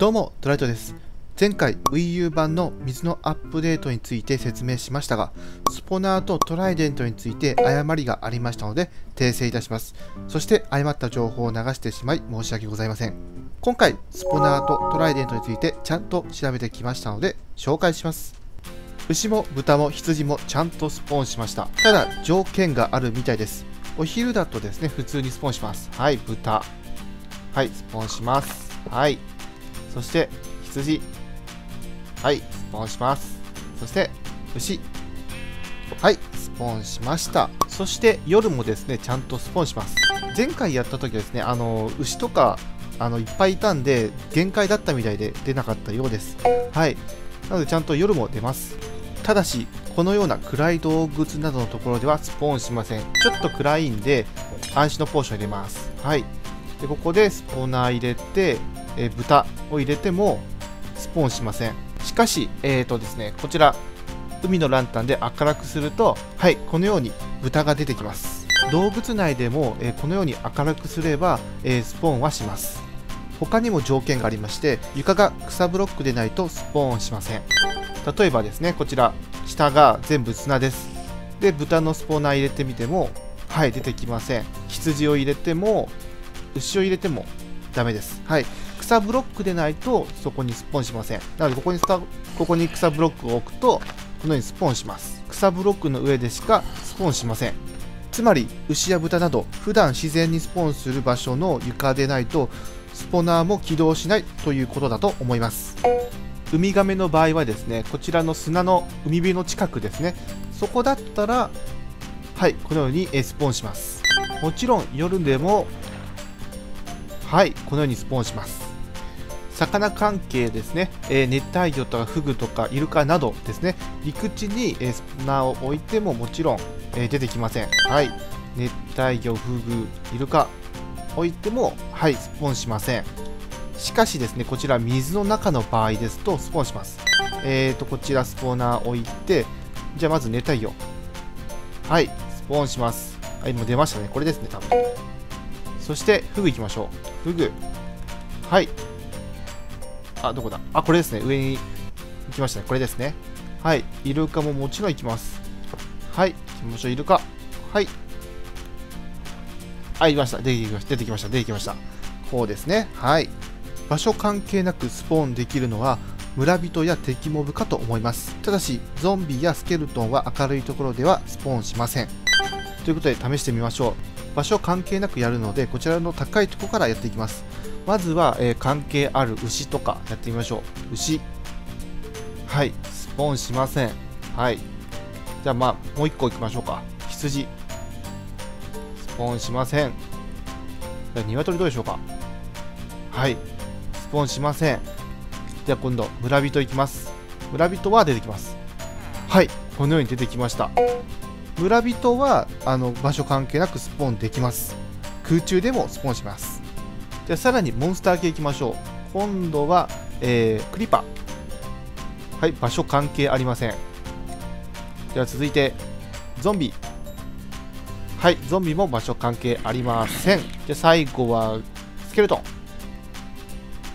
どうも、トライトです。前回 Wii U 版の水のアップデートについて説明しましたが、スポナーとトライデントについて誤りがありましたので訂正いたします。そして誤った情報を流してしまい申し訳ございません。今回、スポナーとトライデントについてちゃんと調べてきましたので紹介します。牛も豚も羊もちゃんとスポーンしました。ただ条件があるみたいです。お昼だとですね、普通にスポーンします。はい、豚。はい、スポーンします。はい。そして、羊。はい、スポーンします。そして、牛。はい、スポーンしました。そして、夜もですね、ちゃんとスポーンします。前回やった時はですね、あの、牛とか、あの、いっぱいいたんで、限界だったみたいで出なかったようです。はい。なので、ちゃんと夜も出ます。ただし、このような暗い動物などのところではスポーンしません。ちょっと暗いんで、暗視のポーション入れます。はい。で、ここでスポーナー入れて、え豚を入れてもスポーンしません。しかし、えーとですね、こちら、海のランタンで明るくすると、はい、このように豚が出てきます。動物内でも、えこのように明るくすれば、えースポーンはします。他にも条件がありまして、床が草ブロックでないとスポーンしません。例えばですね、こちら、下が全部砂です。で、豚のスポーナー入れてみても、はい、出てきません。羊を入れても、牛を入れてもダメです。はい。草ブロックでないとそこにスポンしません。なのでここにスタここに草ブロックを置くとこのようにスポーンします。草ブロックの上でしかスポーンしません。つまり牛や豚など普段自然にスポーンする場所の床でないとスポナーも起動しないということだと思います。ウミガメの場合はですね、こちらの砂の海辺の近くですね、そこだったら、はい、このようにスポーンします。もちろん夜でも、はい、このようにスポーンします。魚関係ですね、えー熱帯魚とかフグとかイルカなどですね、陸地に、えースポナーを置いてももちろん、え出てきません。はい、熱帯魚、フグ、イルカ置いても、はい、スポーンしません。しかしですね、こちら水の中の場合ですとスポーンします。えーと、こちらスポーナー置いて、じゃあまず熱帯魚。はい、スポーンします。はい、もう出ましたね。これですね、多分。そして、フグ行きましょう。フグ。はい。あ、どこだ？あ、これですね。上に行きましたね。これですね。はい。イルカももちろん行きます。はい。行きましょう。イルカ。はい。はい、いました。出てきました。出てきました。出てきました。こうですね。はい。場所関係なくスポーンできるのは村人や敵モブかと思います。ただし、ゾンビやスケルトンは明るいところではスポーンしません。ということで試してみましょう。場所関係なくやるので、こちらの高いところからやっていきます。まずは、えー関係ある牛とかやってみましょう。牛。はい。スポーンしません。はい。じゃあまあ、もう一個行きましょうか。羊。スポーンしません。じゃあ鶏どうでしょうか。はい。スポーンしません。じゃあ今度、村人行きます。村人は出てきます。はい。このように出てきました。村人はあの場所関係なくスポーンできます。空中でもスポーンします。じゃあさらにモンスター系いきましょう。今度は、えークリパ。はい、場所関係ありません。では続いて、ゾンビ。はい、ゾンビも場所関係ありません。じゃあ最後は、スケルトン。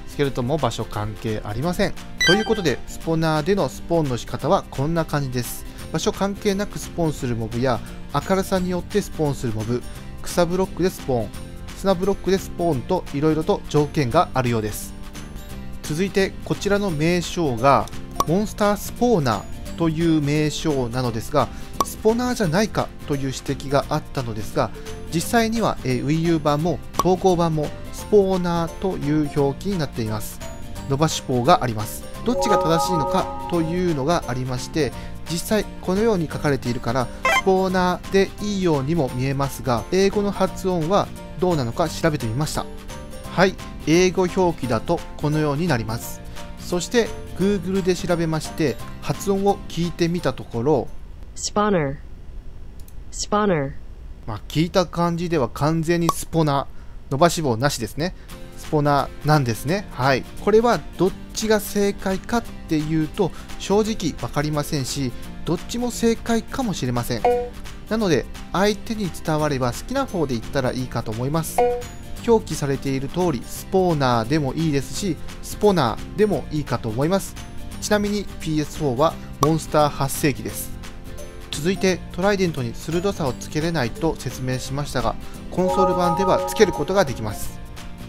スケルトンも場所関係ありません。ということで、スポナーでのスポーンの仕方はこんな感じです。場所関係なくスポーンするモブや、明るさによってスポーンするモブ、草ブロックでスポーン、砂ブロックでスポーンといろいろと条件があるようです。続いて、こちらの名称が、モンスタースポーナーという名称なのですが、スポナーじゃないかという指摘があったのですが、実際には、え Wii U 版も統合版もスポーナーという表記になっています。伸ばし棒があります。どっちが正しいのかというのがありまして、実際このように書かれているから、スポーナーでいいようにも見えますが、英語の発音はどうなのか調べてみました。はい、英語表記だとこのようになります。そして Google で調べまして、発音を聞いてみたところ、Spawner. Spawner. まあ、聞いた感じでは完全にスポナー、伸ばし棒なしですね。スポナーなんですね。はい。これはどっちが正解かっていうと、正直分かりませんし、どっちも正解かもしれません。なので、相手に伝われば好きな方で言ったらいいかと思います。表記されている通りスポーナーでもいいですしスポナーでもいいかと思います。ちなみに PS4 はモンスター発生機です。続いてトライデントに鋭さをつけれないと説明しましたがコンソール版ではつけることができます。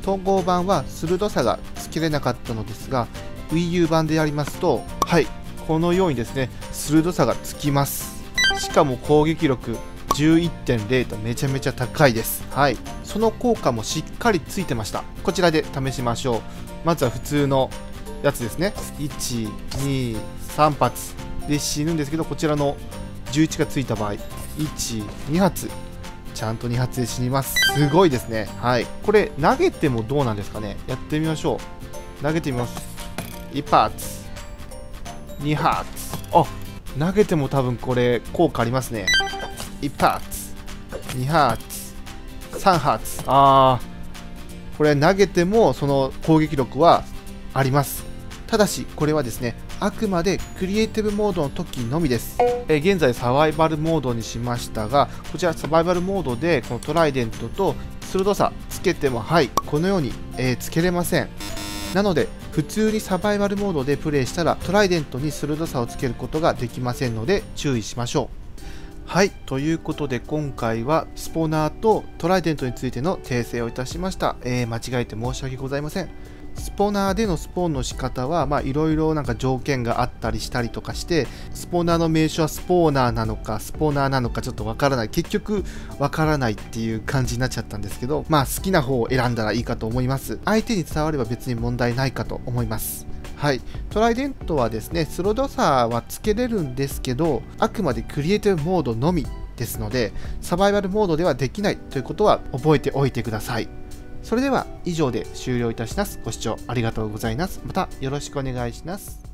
統合版は鋭さがつけれなかったのですが Wii U 版でやりますとはいこのようにですね鋭さがつきます。しかも攻撃力11.0とめちゃめちゃ高いです。はい。その効果もしっかりついてました。こちらで試しましょう。まずは普通のやつですね。123発で死ぬんですけどこちらの11がついた場合12発。ちゃんと2発で死にます。すごいですね。はい。これ投げてもどうなんですかね。やってみましょう。投げてみます。1発。2発。あ投げても多分これ効果ありますね。1発2発3発。あー。これ投げてもその攻撃力はあります。ただしこれはですねあくまでクリエイティブモードの時のみです、え現在サバイバルモードにしましたがこちらサバイバルモードでこのトライデントと鋭さつけてもはいこのように、えー、つけれませんなので普通にサバイバルモードでプレイしたらトライデントに鋭さをつけることができませんので注意しましょうはい、ということで今回はスポナーとトライデントについての訂正をいたしました。えー、間違えて申し訳ございません。スポナーでのスポーンの仕方はいろいろなんか条件があったりしたりとかしてスポナーの名称はスポーナーなのかスポナーなのかちょっとわからない。結局わからないっていう感じになっちゃったんですけどまあ好きな方を選んだらいいかと思います。相手に伝われば別に問題ないかと思います。はい、トライデントはですね、鋭さはつけれるんですけど、あくまでクリエイティブモードのみですので、サバイバルモードではできないということは覚えておいてください。それでは以上で終了いたします。ご視聴ありがとうございます。またよろしくお願いします。